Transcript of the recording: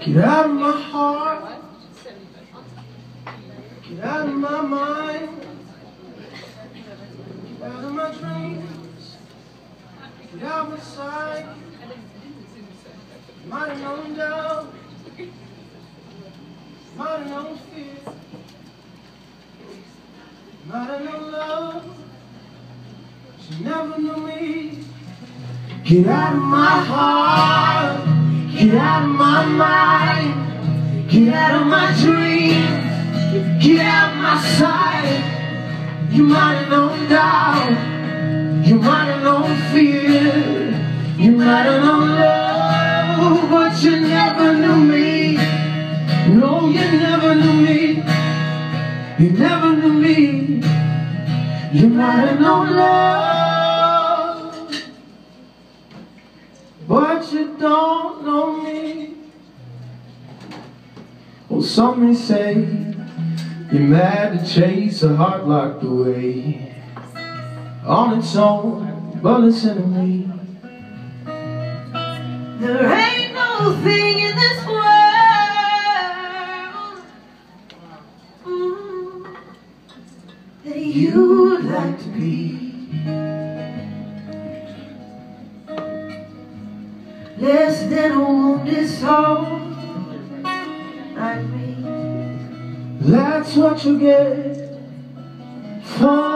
Get out of my heart. Get out of my mind. Get out of my dreams. Get out of my sight. Might have known doubt. Might have known fear. Might have known love. She never knew me. Get out of my heart. Get out of my mind. Get out of my dreams. Get out of my sight. You might have known doubt. You might have known fear. You might have known love. But you never knew me. No, you never knew me. You never knew me. You might have known love. You don't know me. Well, some may say you're mad to chase a heart locked away on its own. But listen to me. There ain't no thing in this world mm, that you'd like to be. Less than a wounded soul like me. That's what you get for